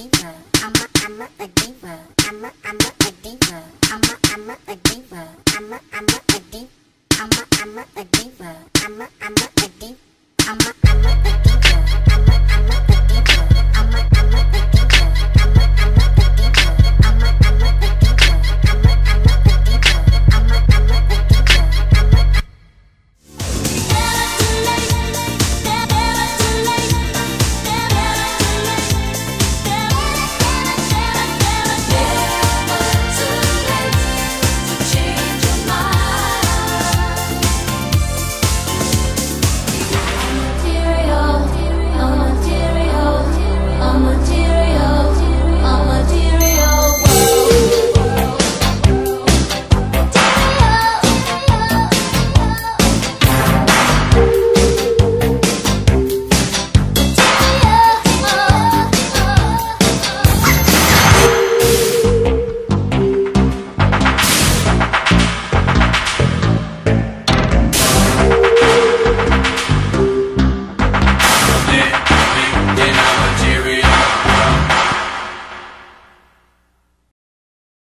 diva. I'm a, I'm a, diva. I'm a, I'm a, diva. I'm a, I'm a, diva. I'm a, I'm a, diva. I'm a, I'm a, a diva.